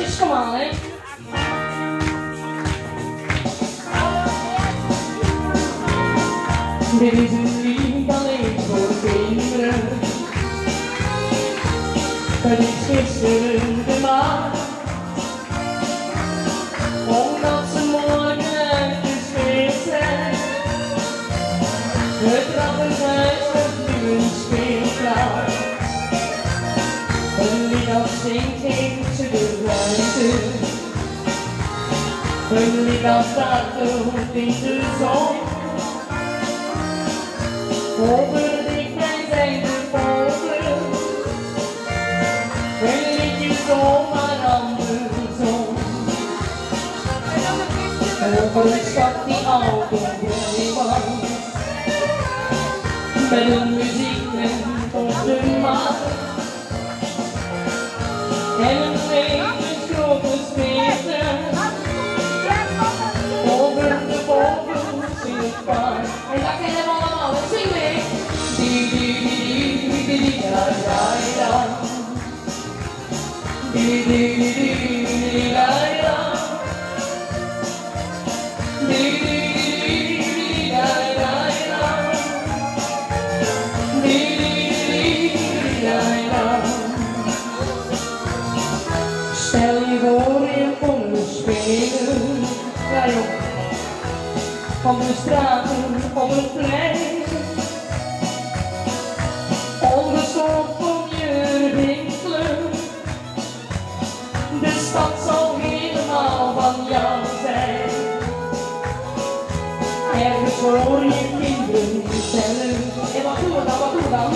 handjes, kom aan hè. Dit is een lied alleen voor kinderen. Het is gisteren de maan. Omdat ze morgen uitgespeeld zijn. Het trappenhuis wordt nu een speelplaats. Een lied dat zingt Een lied dat startelt in de zon. Over de klein zijn de vogelen. Een liedje zomaar andersom. Over een stad die altijd blij was. Met een muziek op de maan. En een Stel je voor je op de straten, op een plein. Ongestoord kom je winkelen, de stad zal helemaal van jou zijn. Ergens hoor je kinderen tellen, en wat doen we dan, wat doen we dan?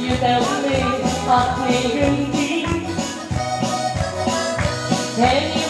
Je telt mee, 8, 9, 10. En je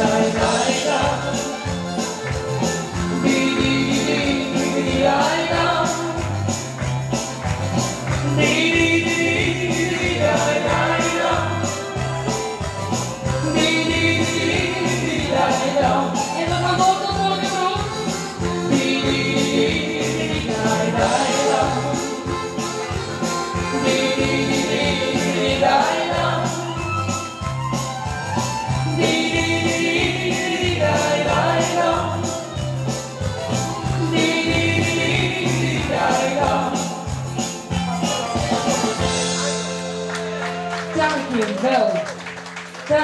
Jai Jai Thank you.